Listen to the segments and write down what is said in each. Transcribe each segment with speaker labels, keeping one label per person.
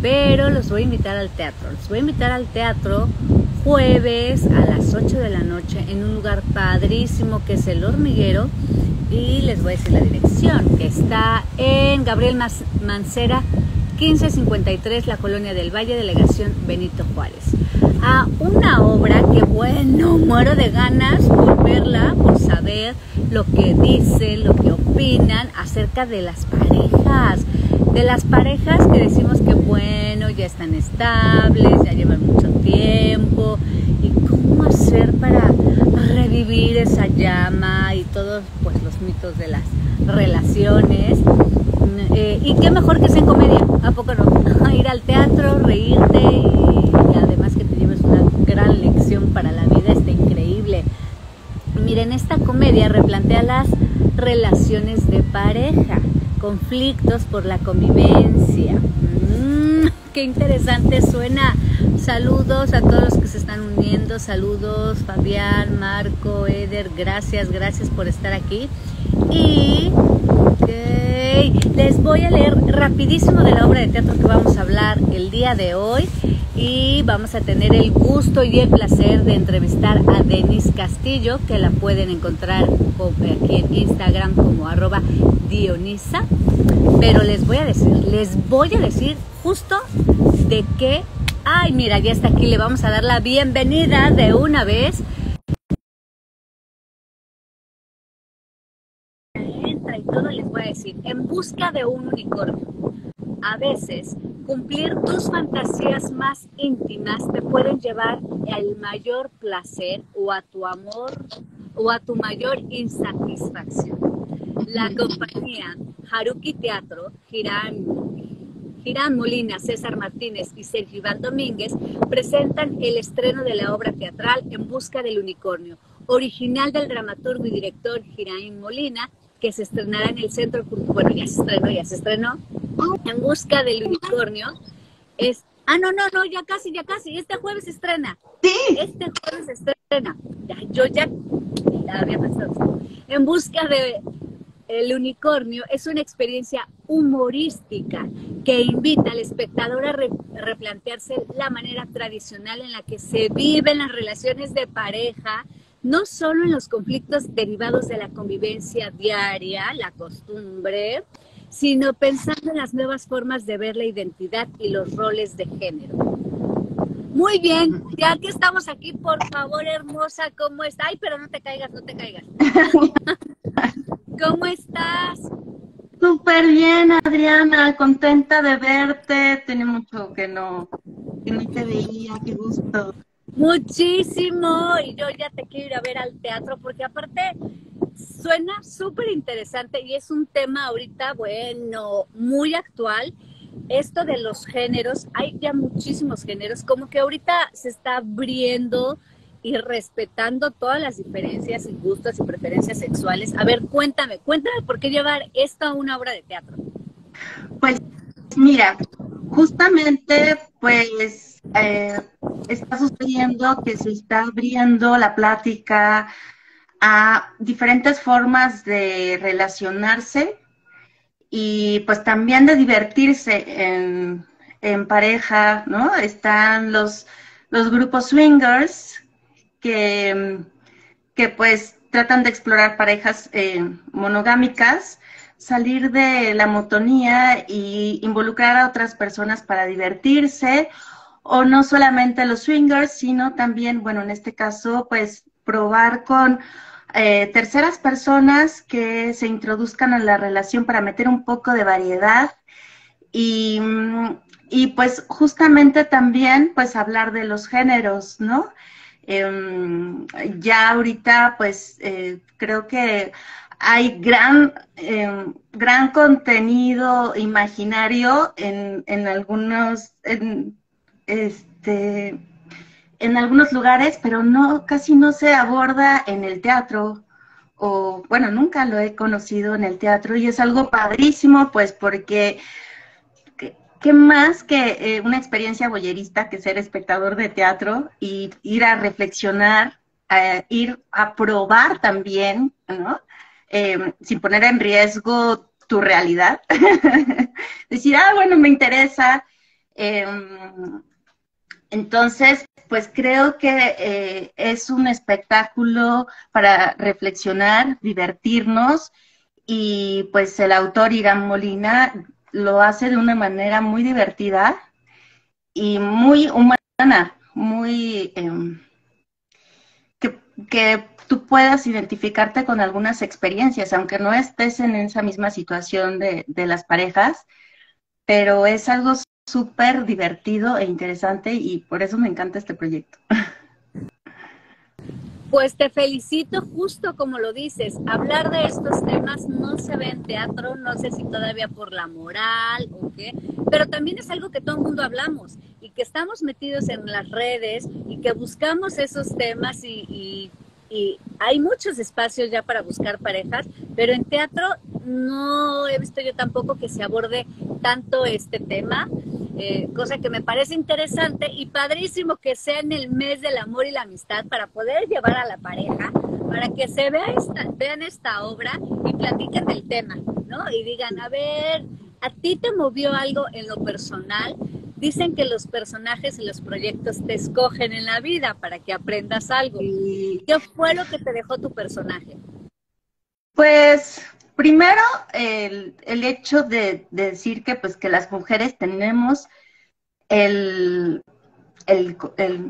Speaker 1: pero los voy a invitar al teatro. Los voy a invitar al teatro jueves a las 8 de la noche en un lugar padrísimo que es el hormiguero y les voy a decir la dirección que está en Gabriel Mancera 1553 la colonia del Valle delegación Benito Juárez a una obra que bueno muero de ganas por verla por saber lo que dicen lo que opinan acerca de las parejas de las parejas que decimos que bueno, ya están estables, ya llevan mucho tiempo, y cómo hacer para revivir esa llama y todos pues los mitos de las relaciones. Eh, y qué mejor que sea en comedia, ¿a poco no? Ir al teatro, reírte y, y además que te lleves una gran lección para la vida, está increíble. Miren, esta comedia replantea las relaciones de pareja conflictos por la convivencia. Mm, qué interesante suena. Saludos a todos los que se están uniendo. Saludos Fabián, Marco, Eder. Gracias, gracias por estar aquí. Y les voy a leer rapidísimo de la obra de teatro que vamos a hablar el día de hoy y vamos a tener el gusto y el placer de entrevistar a Denise Castillo, que la pueden encontrar aquí en Instagram como arroba Dionisa. Pero les voy a decir, les voy a decir justo de qué... Ay, mira, ya está aquí, le vamos a dar la bienvenida de una vez. Entra y todo les voy a decir, en busca de un unicornio. A veces Cumplir tus fantasías más íntimas te pueden llevar al mayor placer o a tu amor o a tu mayor insatisfacción. La compañía Haruki Teatro, Girán, Girán Molina, César Martínez y Sergio Iván Domínguez presentan el estreno de la obra teatral En Busca del Unicornio, original del dramaturgo y director Girán Molina, que se estrenará en el Centro Bueno, ya se estrenó, ya se estrenó, en busca del unicornio es Ah, no, no, no, ya casi, ya casi. Este jueves se estrena.
Speaker 2: Sí.
Speaker 1: Este jueves se estrena. Ya, yo ya, ya había pensado. En busca de el unicornio es una experiencia humorística que invita al espectador a replantearse la manera tradicional en la que se viven las relaciones de pareja, no solo en los conflictos derivados de la convivencia diaria, la costumbre, sino pensando en las nuevas formas de ver la identidad y los roles de género. Muy bien, ya que estamos aquí, por favor, hermosa, ¿cómo estás? Ay, pero no te caigas, no te caigas. ¿Cómo estás?
Speaker 2: Súper bien, Adriana, contenta de verte. Tiene mucho que no, que no te veía, qué gusto.
Speaker 1: Muchísimo, y yo ya te quiero ir a ver al teatro, porque aparte suena súper interesante y es un tema ahorita, bueno, muy actual. Esto de los géneros, hay ya muchísimos géneros, como que ahorita se está abriendo y respetando todas las diferencias y gustos y preferencias sexuales. A ver, cuéntame, cuéntame por qué llevar esto a una obra de teatro.
Speaker 2: Pues mira, justamente pues eh, está sucediendo que se está abriendo la plática, a diferentes formas de relacionarse y pues también de divertirse en, pareja, ¿no? Están los, los grupos swingers que, que pues tratan de explorar parejas eh, monogámicas, salir de la monotonía y involucrar a otras personas para divertirse, o no solamente los swingers, sino también, bueno, en este caso, pues probar con eh, terceras personas que se introduzcan en la relación para meter un poco de variedad y, y pues justamente también pues hablar de los géneros, ¿no? Em, ya ahorita pues eh, creo que hay gran, em, gran contenido imaginario en, en algunos, este, en algunos lugares, pero no, casi no se aborda en el teatro, o bueno, nunca lo he conocido en el teatro y es algo padrísimo, pues porque ¿qué, más que eh, una experiencia boyerista que ser espectador de teatro y ir a reflexionar, ir a probar también, ¿no? Em, sin poner en riesgo tu realidad. Decir, ah, bueno, me interesa. Em, entonces, pues creo que eh, es un espectáculo para reflexionar, divertirnos y pues el autor Irán Molina lo hace de una manera muy divertida y muy humana, muy em, que, tú puedas identificarte con algunas experiencias, aunque no estés en esa misma situación de, de las parejas, pero es algo súper divertido e interesante y por eso me encanta este proyecto.
Speaker 1: Pues te felicito justo como lo dices. Hablar de estos temas no se ve en teatro, no sé si todavía por la moral o qué, pero también es algo que todo el mundo hablamos y que estamos metidos en las redes y que buscamos esos temas y, y hay muchos espacios ya para buscar parejas, pero en teatro no he visto yo tampoco que se aborde tanto este tema. Eh, cosa que me parece interesante y padrísimo que sea en el mes del amor y la amistad para poder llevar a la pareja, para que se vea esta, vean esta obra y platiquen del tema, ¿no? Y digan, a ver, ¿a ti te movió algo en lo personal? Dicen que los personajes y los proyectos te escogen en la vida para que aprendas algo. ¿Qué fue lo que te dejó tu personaje?
Speaker 2: Pues Primero, el, hecho de, decir que, pues, que las mujeres tenemos el, el,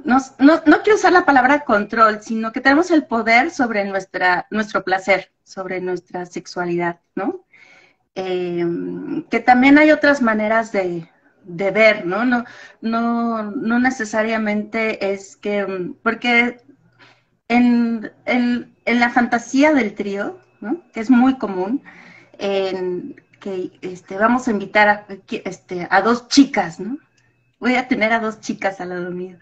Speaker 2: no, no, quiero usar la palabra control, sino que tenemos el poder sobre nuestra, nuestro placer, sobre nuestra sexualidad, ¿no? Eh, que también hay otras maneras de, de ver, ¿no? No, no, no necesariamente es que, porque en, en, en la fantasía del trío, que es muy común, en que este, vamos a invitar a, este, a dos chicas, ¿no? Voy a tener a dos chicas al lado mío.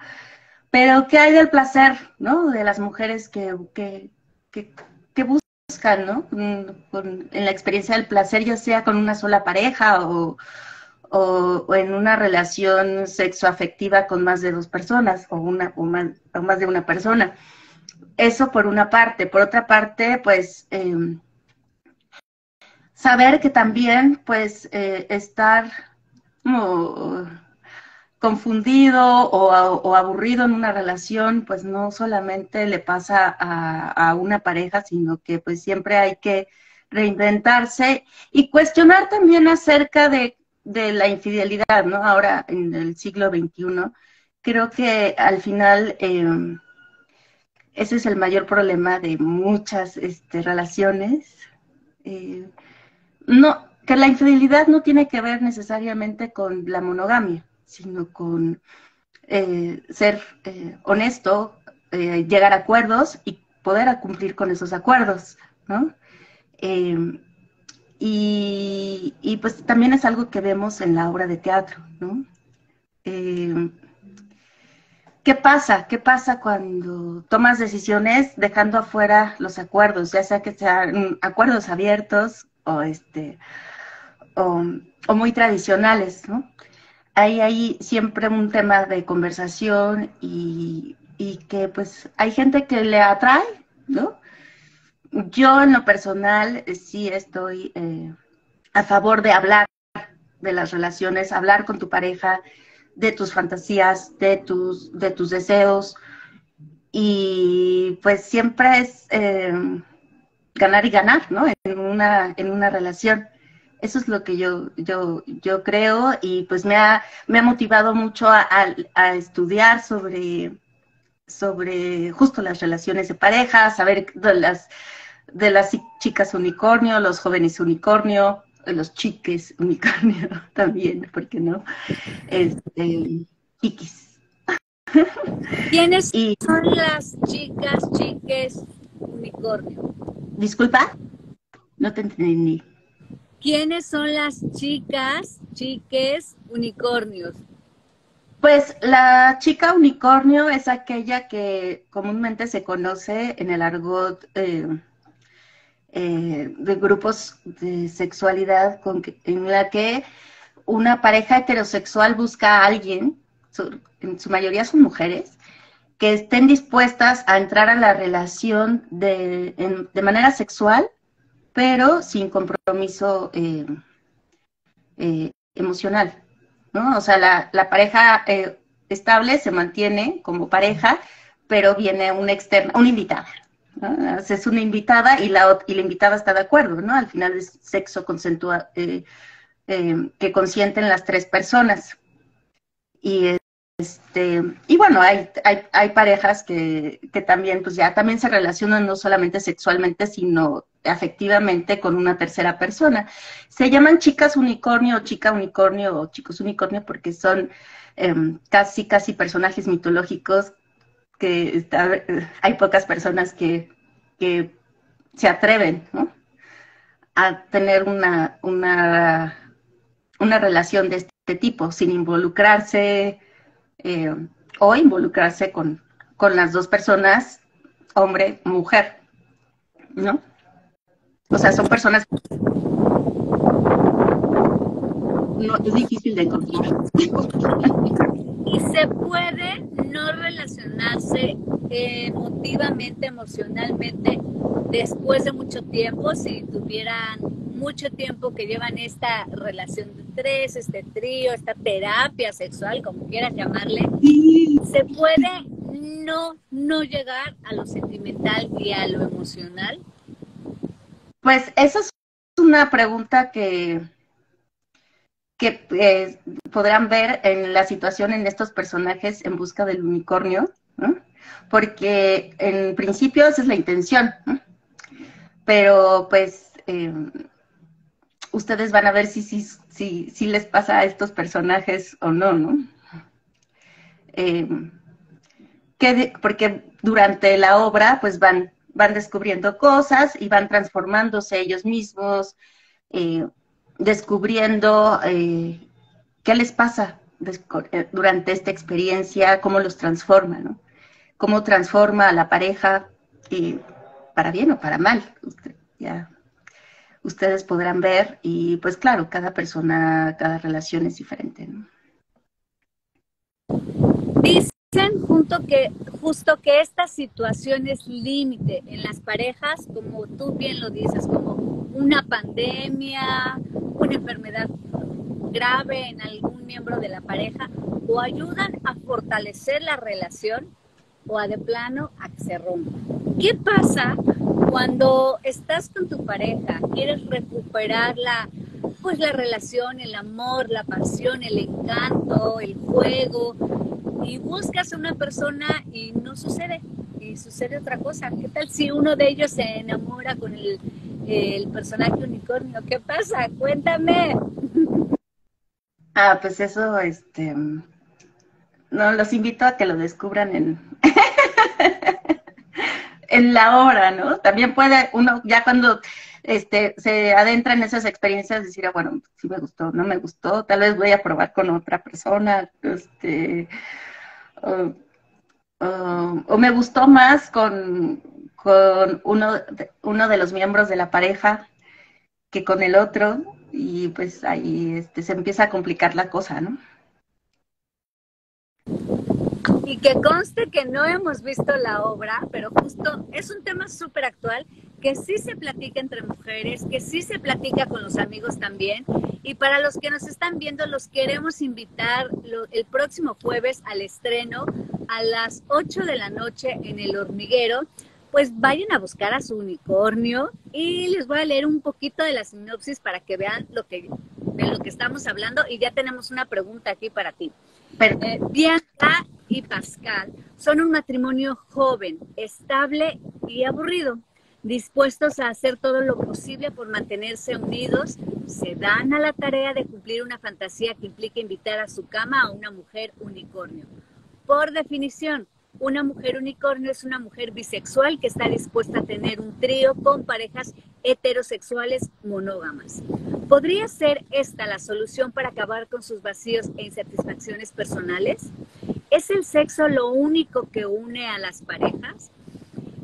Speaker 2: Pero ¿qué hay del placer, ¿no? De las mujeres que, que, que, buscan, ¿no? en la experiencia del placer, ya sea con una sola pareja o, o, en una relación sexoafectiva con más de dos personas o, una, o, más, o más de una persona. Eso por una parte. Por otra parte, pues em, saber que también, pues, eh, estar confundido o, aburrido en una relación, pues no solamente le pasa a, una pareja, sino que pues siempre hay que reinventarse y cuestionar también acerca de, la infidelidad, ¿no? Ahora en el siglo XXI, creo que al final... Eh, ese es el mayor problema de muchas este, relaciones. Eh, no, que la infidelidad no tiene que ver necesariamente con la monogamia, sino con eh, ser eh, honesto, llegar a acuerdos y poder cumplir con esos acuerdos, ¿no? Y, pues también es algo que vemos en la obra de teatro, ¿no? ¿Qué pasa? ¿Qué pasa cuando tomas decisiones dejando afuera los acuerdos, ya sea que sean acuerdos abiertos o este o, muy tradicionales, ¿no? Hay ahí siempre un tema de conversación y, que pues hay gente que le atrae, ¿no? Yo en lo personal eh, sí estoy eh, a favor de hablar de las relaciones, hablar con tu pareja, de tus fantasías, de tus, de tus deseos. Y pues siempre es eh, ganar y ganar, ¿no? En una, en una relación. Eso es lo que yo, yo, yo creo y pues me ha, me ha motivado mucho a, estudiar sobre, sobre justo las relaciones de pareja, saber las, de las chicas unicornio, los jóvenes unicornio, los chiques unicornio también, ¿por qué no? Este, chiquis.
Speaker 1: ¿Quiénes son las chicas, chiques unicornio?
Speaker 2: Disculpa, no te entendí.
Speaker 1: ¿Quiénes son las chicas, chiques, unicornios?
Speaker 2: Pues la chica unicornio es aquella que comúnmente se conoce en el argot eh, eh, de grupos de sexualidad en la que una pareja heterosexual busca a alguien, en su mayoría son mujeres, que estén dispuestas a entrar a la relación de, de manera sexual pero sin compromiso eh, eh, emocional, ¿no? O sea, la, pareja eh, estable se mantiene como pareja, pero viene una externa, una Es una invitada y la, y la invitada está de acuerdo, ¿no? Al final es sexo consentua, que consienten las tres personas. Y este, y bueno, hay, hay, parejas que, también, pues ya también se relacionan no solamente sexualmente, sino afectivamente con una tercera persona. Se llaman chicas unicornio chica unicornio o chicos unicornio porque son em, casi, casi personajes mitológicos que hay pocas personas que, que se atreven a tener una, una, una relación de este tipo sin involucrarse eh, o involucrarse con, con las dos personas, hombre, mujer, ¿no? O sea, son personas... No, es difícil de encontrar.
Speaker 1: y se puede no relacionarse emotivamente, emocionalmente, después de mucho tiempo, si tuvieran mucho tiempo que llevan esta relación de tres, este trío, esta terapia sexual, como quieras llamarle, se puede no, no llegar a lo sentimental y a lo emocional?
Speaker 2: Pues esa es una pregunta que, que eh, podrán ver en la situación en estos personajes en busca del unicornio, porque en principio esa es la intención, pero pues eh, ustedes van a ver si, si, si, si les pasa a estos personajes o no, ¿no? Eh, porque durante la obra pues van, van descubriendo cosas y van transformándose ellos mismos, eh, descubriendo eh, qué les pasa durante esta experiencia, cómo los transforma, ¿no? Cómo transforma a la pareja, para bien o para mal. ya ustedes podrán ver y pues claro, cada persona, cada relación es diferente. ¿no?
Speaker 1: Dicen junto que, justo que esta situación es límite en las parejas, como tú bien lo dices, como una pandemia, una enfermedad grave en algún miembro de la pareja, o ayudan a fortalecer la relación o a de plano a que se rompa. ¿Qué pasa cuando estás con tu pareja, quieres recuperar la, pues la relación, el amor, la pasión, el encanto, el juego, y buscas a una persona y no sucede, y sucede otra cosa. ¿Qué tal si uno de ellos se enamora con el, el personaje unicornio? ¿Qué pasa? Cuéntame.
Speaker 2: Ah, pues eso, este, no, los invito a que lo descubran en, en la hora, ¿no? También puede uno, ya cuando este, se adentra en esas experiencias, decir, ah, bueno, sí me gustó, no me gustó, tal vez voy a probar con otra persona, este, o, me gustó más con, con uno, uno de los miembros de la pareja que con el otro, y pues ahí este, se empieza a complicar la cosa, ¿no?
Speaker 1: Y que conste que no hemos visto la obra, pero justo es un tema súper actual que sí se platica entre mujeres, que sí se platica con los amigos también. Y para los que nos están viendo, los queremos invitar el próximo jueves al estreno a las 8 de la noche en el hormiguero. Pues vayan a buscar a su unicornio y les voy a leer un poquito de la sinopsis para que vean lo que, de lo que estamos hablando. Y ya tenemos una pregunta aquí para ti. Eh, Bianca y Pascal son un matrimonio joven, estable y aburrido. Dispuestos a hacer todo lo posible por mantenerse unidos, se dan a la tarea de cumplir una fantasía que implica invitar a su cama a una mujer unicornio. Por definición, una mujer unicornio es una mujer bisexual que está dispuesta a tener un trío con parejas heterosexuales monógamas. ¿Podría ser esta la solución para acabar con sus vacíos e insatisfacciones personales? ¿Es el sexo lo único que une a las parejas?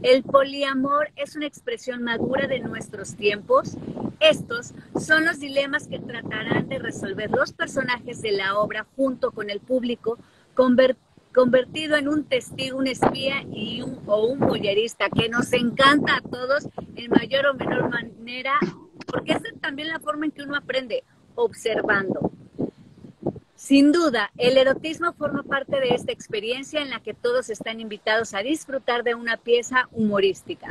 Speaker 1: El poliamor es una expresión madura de nuestros tiempos. Estos son los dilemas que tratarán de resolver los personajes de la obra junto con el público, convertido en un testigo, un espía y un, o un bollerista, que nos encanta a todos en mayor o menor manera, porque es también la forma en que uno aprende, observando. Sin duda, el erotismo forma parte de esta experiencia en la que todos están invitados a disfrutar de una pieza humorística.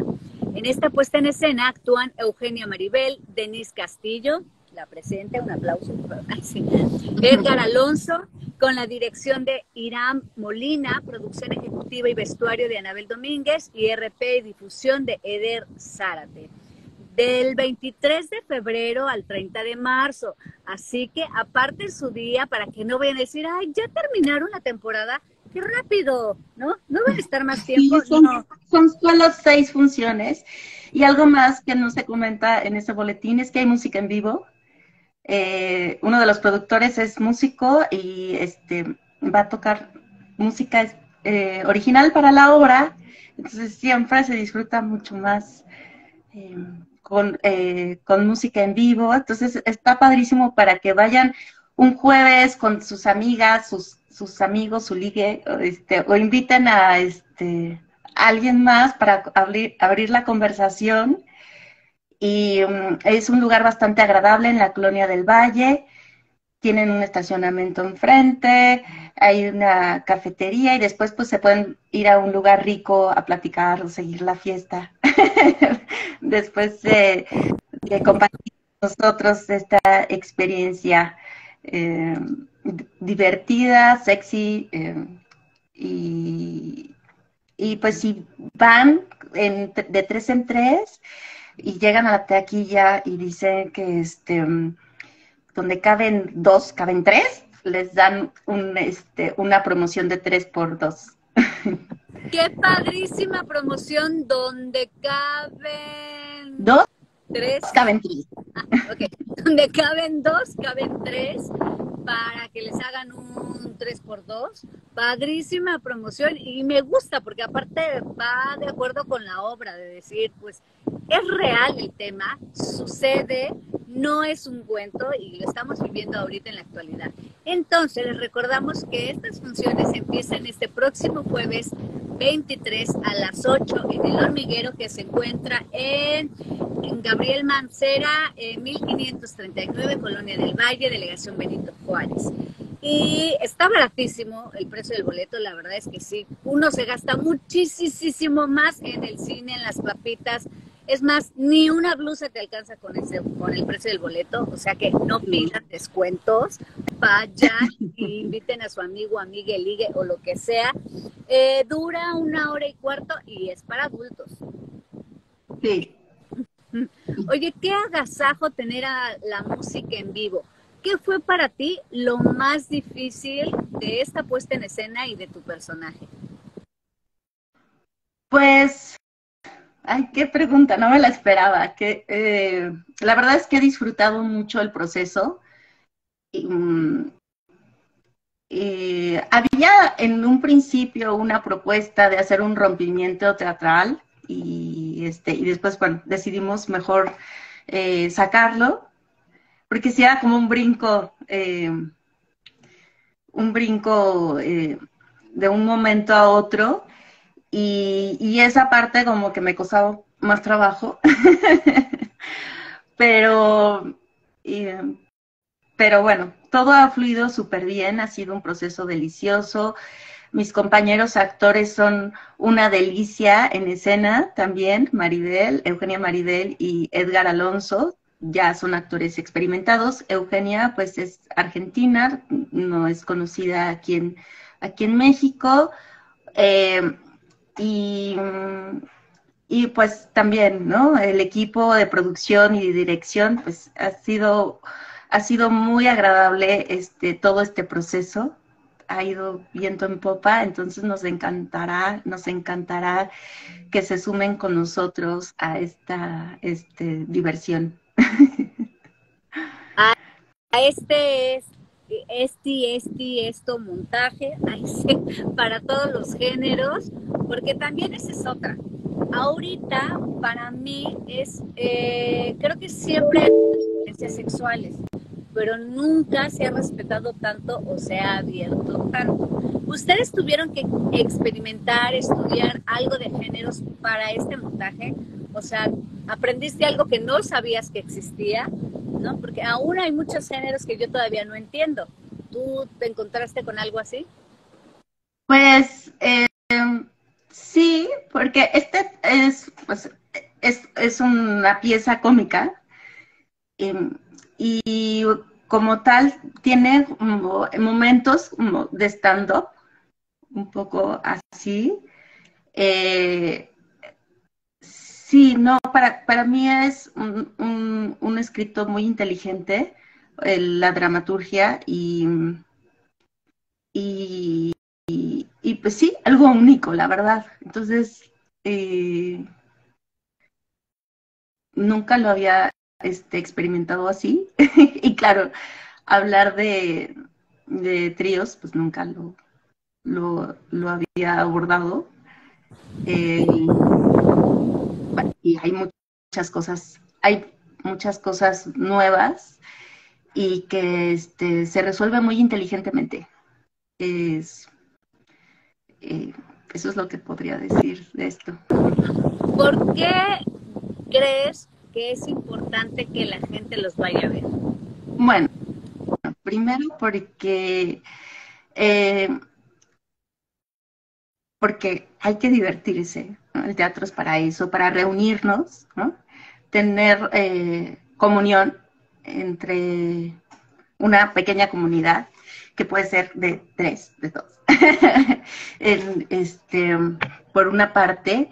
Speaker 1: En esta puesta en escena actúan Eugenia Maribel, Denise Castillo, la presente, un aplauso. Edgar Alonso, con la dirección de Irán Molina, producción ejecutiva y vestuario de Anabel Domínguez y RP y difusión de Eder Zárate. Del 23 de febrero al 30 de marzo. Así que aparte su día para que no vayan a decir, ay, ya terminaron la temporada, qué rápido, ¿no? No van a estar más tiempo.
Speaker 2: son, son solo seis funciones. Y algo más que no se comenta en ese boletín es que hay música en vivo. Eh, uno de los productores es músico y este va a tocar música eh, original para la obra. Entonces siempre se disfruta mucho más eh, con, con música en vivo. Entonces está padrísimo para que vayan un jueves con sus amigas, sus sus amigos, su ligue, este, o inviten a este, alguien más para abrir, abrir la conversación. Y mm, es un lugar bastante agradable en la colonia del Valle. Tienen un estacionamiento enfrente, hay una cafetería y después pues se pueden ir a un lugar rico a platicar o seguir la fiesta. después de, compartir con nosotros esta experiencia. Eh, divertida, sexy eh, y, y, pues si van de tres en tres y llegan a la taquilla y dicen que este donde caben dos, caben tres, les dan un, este, una promoción de tres por dos.
Speaker 1: Qué padrísima promoción donde caben
Speaker 2: dos, tres, caben tres.
Speaker 1: Ah, donde caben dos, caben tres para que les hagan un 3x2. Padrísima promoción y me gusta porque aparte va de acuerdo con la obra, de decir, pues es real el tema, sucede, no es un cuento y lo estamos viviendo ahorita en la actualidad. Entonces les recordamos que estas funciones empiezan este próximo jueves 23 a las 8 en el hormiguero que se encuentra en, Gabriel Mancera, en 1539, Colonia del Valle, Delegación Benito Juárez. Y está baratísimo el precio del boleto, la verdad es que sí. Uno se gasta muchísimo más en el cine, en las papitas. Es más, ni una blusa te alcanza con, ese, con el precio del boleto, o sea que no pidan descuentos, vayan y inviten a su amigo, amiga, ligue o lo que sea. Eh, dura una hora y cuarto y es para adultos.
Speaker 2: Sí.
Speaker 1: Oye, qué agasajo tener a la música en vivo. ¿Qué fue para ti lo más difícil de esta puesta en escena y de tu personaje?
Speaker 2: Pues, ay, qué pregunta, no me la esperaba. Eh, la verdad es que he disfrutado mucho el proceso. Y, mm, eh, había en un principio una propuesta de hacer un rompimiento teatral y, este, y después, bueno, decidimos mejor eh, sacarlo porque si era como un brinco, eh, un brinco de un momento a otro, y, esa parte como que me costaba más trabajo, pero, pero bueno, todo ha fluido súper bien, ha sido un proceso delicioso. Mis compañeros actores son una delicia en escena también, Maribel, Eugenia Maribel y Edgar Alonso, ya son actores experimentados. Eugenia, pues es argentina, no es conocida aquí en, aquí en México. Eh, y, y, pues también, ¿no? El equipo de producción y de dirección, pues ha sido, ha sido muy agradable este, todo este proceso. Ha ido viento en popa, entonces nos encantará, nos encantará que se sumen con nosotros a esta este, diversión.
Speaker 1: a, este es este, este, esto, montaje, para todos los géneros, porque también esa es otra. Ahorita, para mí, es, eh, creo que siempre hay violencias sexuales, pero nunca se ha respetado tanto o se ha abierto tanto. ¿Ustedes tuvieron que experimentar, estudiar algo de géneros para este montaje? O sea, ¿aprendiste algo que no sabías que existía? ¿No? Porque aún hay muchos géneros que yo todavía no entiendo. ¿Tú te encontraste con algo así?
Speaker 2: Pues eh, sí, porque este es, pues, es, es una pieza cómica em, y como tal tiene momentos de stand-up, un poco así. Eh, sí, no, para, para mí es un, un, escrito muy inteligente, la dramaturgia y, y, pues sí, algo único, la verdad. Entonces, eh, nunca lo había este, experimentado así. y claro, hablar de, tríos, pues nunca lo, lo, había abordado. Y hay muchas cosas, hay muchas cosas nuevas y que este, se resuelve muy inteligentemente. Es, eh, eso es lo que podría decir de esto.
Speaker 1: ¿Por qué crees que es importante que la gente los vaya a ver?
Speaker 2: Bueno, primero porque, eh, porque hay que divertirse. El teatro es para eso, para reunirnos, tener eh, comunión entre una pequeña comunidad que puede ser de tres, de dos. este, por una parte,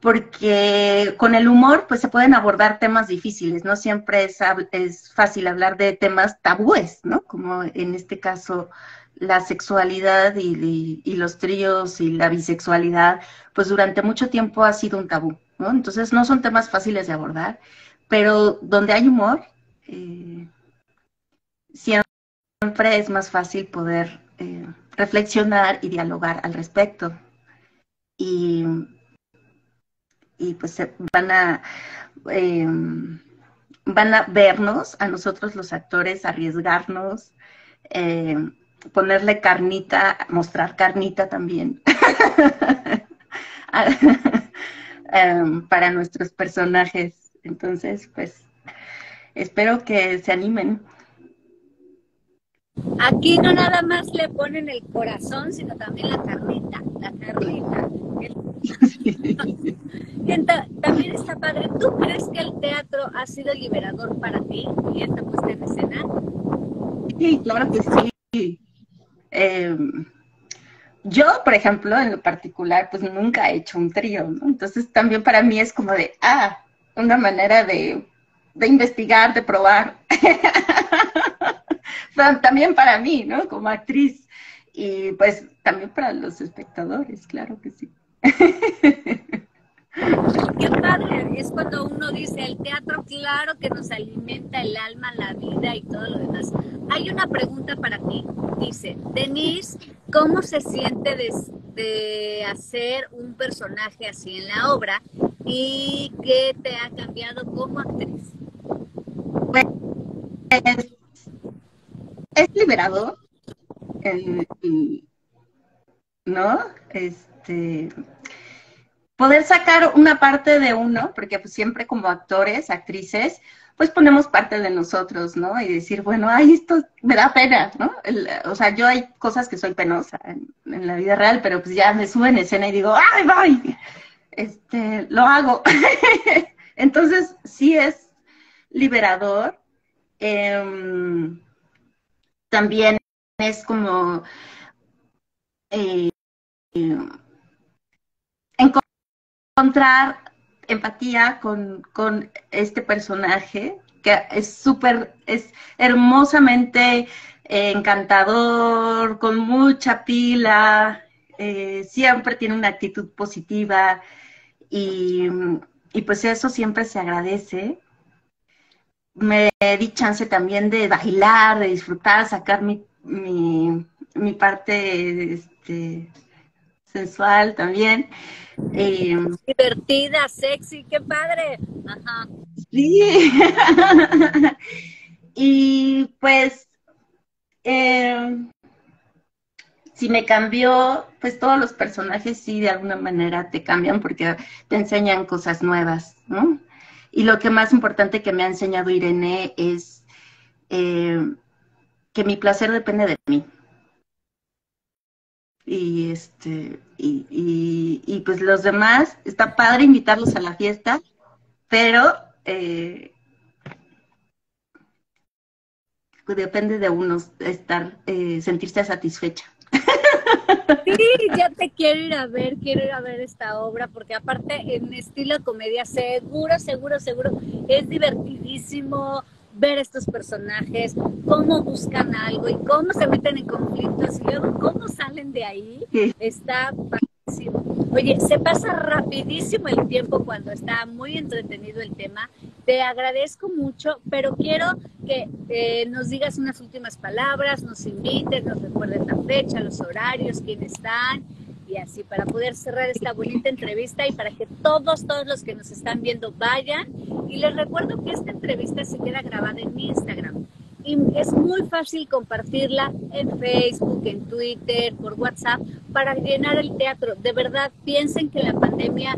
Speaker 2: porque con el humor pues se pueden abordar temas difíciles, no siempre es, es fácil hablar de temas tabúes, ¿no? Como en este caso la sexualidad y, los tríos y la bisexualidad, pues durante mucho tiempo ha sido un tabú, ¿no? Entonces no son temas fáciles de abordar, pero donde hay humor, eh, siempre es más fácil poder eh, reflexionar y dialogar al respecto. Y y pues van a, em, van a vernos, a nosotros los actores, arriesgarnos, em, ponerle carnita, mostrar carnita también em, para nuestros personajes. Entonces, pues espero que se animen.
Speaker 1: Aquí no nada más le ponen el corazón, sino también la carnita, la carnita. también está padre. ¿Tú crees que el teatro ha sido liberador para ti y esta puesta en escena?
Speaker 2: Sí, claro que sí. Em, yo, por ejemplo, en lo particular, pues nunca he hecho un trío, ¿no? Entonces también para mí es como de, ah, una manera de, de investigar, de probar. también para mí, ¿no? Como actriz. Y pues también para los espectadores, claro que sí.
Speaker 1: Qué padre, es cuando uno dice, el teatro claro que nos alimenta el alma, la vida y todo lo demás. Hay una pregunta para ti, dice, Denise, ¿cómo se siente de, de hacer un personaje así en la obra y qué te ha cambiado como actriz?
Speaker 2: Pues, es liberador, ¿no? Este, poder sacar una parte de uno, porque pues siempre como actores, actrices, pues ponemos parte de nosotros, ¿no? Y decir, bueno, ay, esto me da pena, ¿no? o sea, yo hay cosas que soy penosa en, la vida real, pero pues ya me subo en escena y digo, ay, voy, este, lo hago. Entonces, sí es liberador. Eh, también es como eh, encontrar empatía con, este personaje que es súper, es hermosamente encantador, con mucha pila, eh, siempre tiene una actitud positiva y, y pues eso siempre se agradece me di chance también de bailar, de disfrutar, sacar mi, mi, parte este, sensual también.
Speaker 1: Eh, Divertida, sexy, qué padre. Ajá.
Speaker 2: Sí. y pues, eh, si me cambió, pues todos los personajes sí de alguna manera te cambian porque te enseñan cosas nuevas, ¿no? Y lo que más importante que me ha enseñado Irene es eh, que mi placer depende de mí. Y este, y, y, pues los demás, está padre invitarlos a la fiesta, pero eh, depende de uno estar, eh, sentirse satisfecha.
Speaker 1: Sí, ya te quiero ir a ver, quiero ir a ver esta obra, porque aparte en estilo comedia, seguro, seguro, seguro, es divertidísimo ver estos personajes, cómo buscan algo y cómo se meten en conflictos y luego cómo salen de ahí. Está Oye, se pasa rapidísimo el tiempo cuando está muy entretenido el tema. Te agradezco mucho, pero quiero que eh, nos digas unas últimas palabras, nos invites, nos recuerdes la fecha, los horarios, quiénes están y así para poder cerrar esta bonita entrevista y para que todos, todos los que nos están viendo vayan. Y les recuerdo que esta entrevista se queda grabada en mi Instagram y es muy fácil compartirla en Facebook, en Twitter, por WhatsApp para llenar el teatro. De verdad, piensen que la pandemia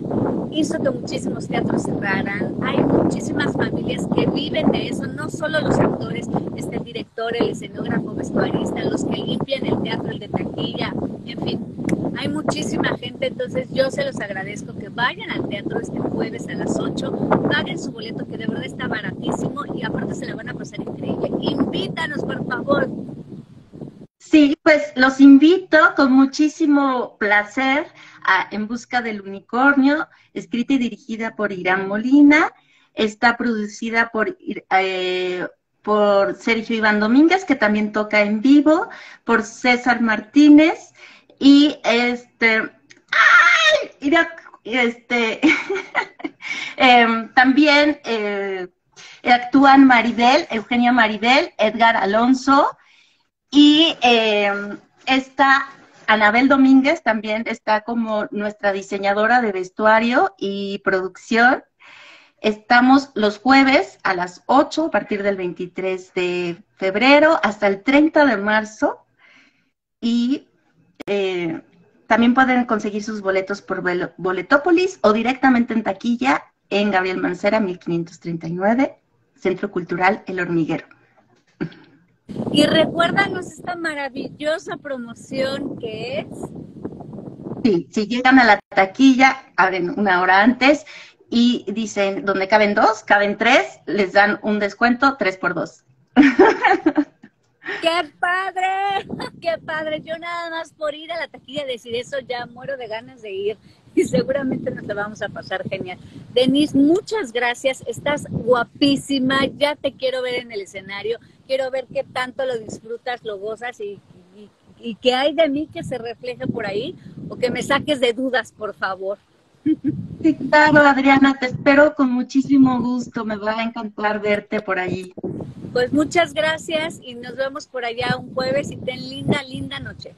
Speaker 1: hizo que muchísimos teatros cerraran. Hay muchísimas familias que viven de eso, no solo los actores, está el director, el escenógrafo, vestuarista, los que limpian el teatro, el de taquilla, en fin. Hay muchísima gente, entonces yo se los agradezco que vayan al teatro este jueves a las 8, paguen su boleto que de verdad está baratísimo y aparte se la van a pasar increíble. Invítanos, por favor.
Speaker 2: Sí, pues los invito con muchísimo placer En Busca del Unicornio, escrita y dirigida por Irán Molina. Está producida por, eh, por Sergio Iván Domínguez, que también toca en vivo, por César Martínez y este, ¡ay! este, em, también eh, actúan Maribel, Eugenia Maribel, Edgar Alonso y em, está Anabel Domínguez también está como nuestra diseñadora de vestuario y producción. Estamos los jueves a las 8 a partir del 23 de febrero hasta el 30 de marzo y eh, también pueden conseguir sus boletos por Boletópolis o directamente en taquilla en Gabriel Mancera 1539, Centro Cultural El Hormiguero.
Speaker 1: Y recuérdanos esta maravillosa promoción que es.
Speaker 2: Sí, si llegan a la taquilla, abren una hora antes y dicen, donde caben dos, caben tres, les dan un descuento tres por dos.
Speaker 1: ¡Qué padre! ¡Qué padre! Yo nada más por ir a la taquilla decir eso ya muero de ganas de ir y seguramente nos la vamos a pasar genial. Denise, muchas gracias. Estás guapísima. Ya te quiero ver en el escenario. Quiero ver qué tanto lo disfrutas, lo gozas y, y, que hay de mí que se refleje por ahí o que me saques de dudas, por favor.
Speaker 2: Sí, claro, Adriana, te espero con muchísimo gusto. Me va a encantar verte por allí.
Speaker 1: Pues muchas gracias y nos vemos por allá un jueves y ten linda, linda noche.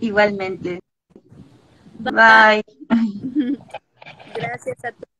Speaker 2: Igualmente. Bye.
Speaker 1: Gracias a todos.